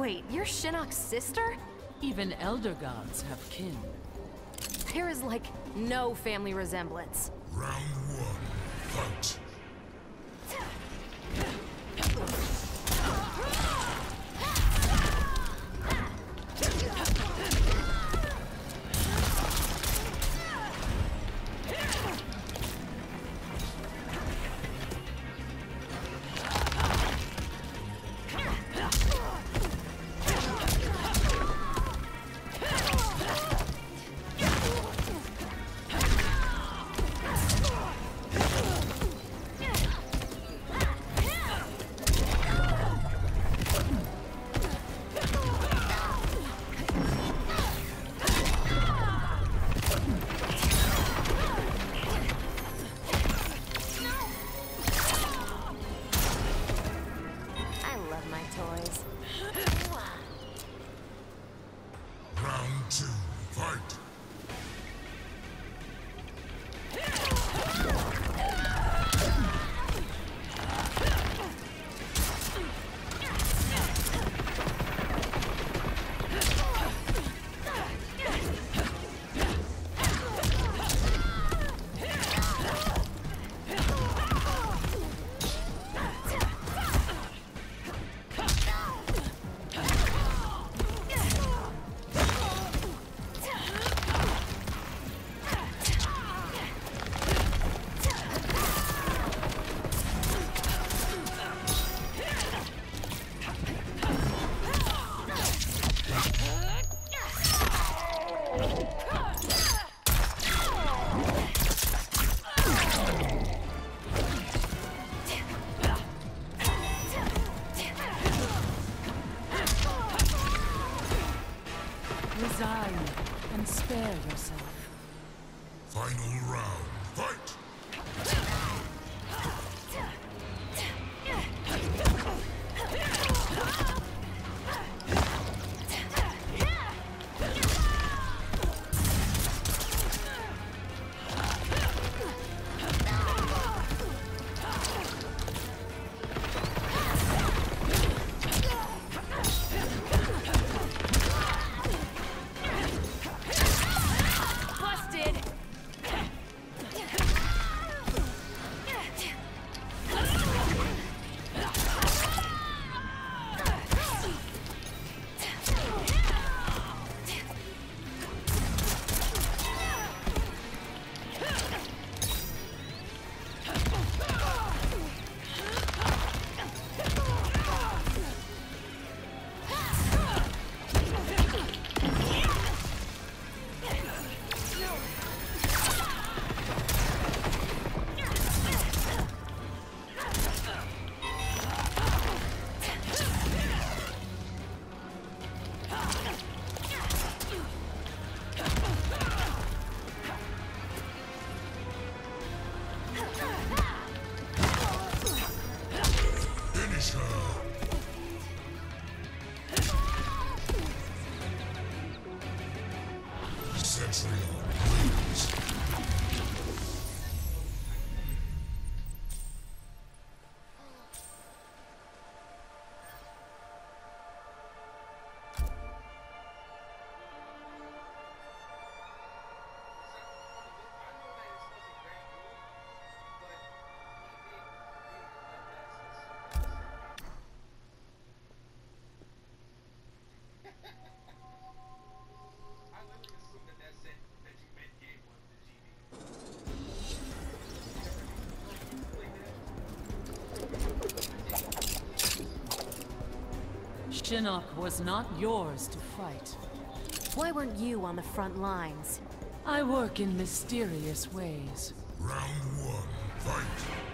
Wait, you're Shinnok's sister? Even elder gods have kin. There is like no family resemblance. Round one, fight. Two, fight. Resign and spare yourself. Final round, fight. Cetrion wins. Shinnok was not yours to fight. Why weren't you on the front lines? I work in mysterious ways. Round one, fight.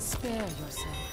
spare yourself.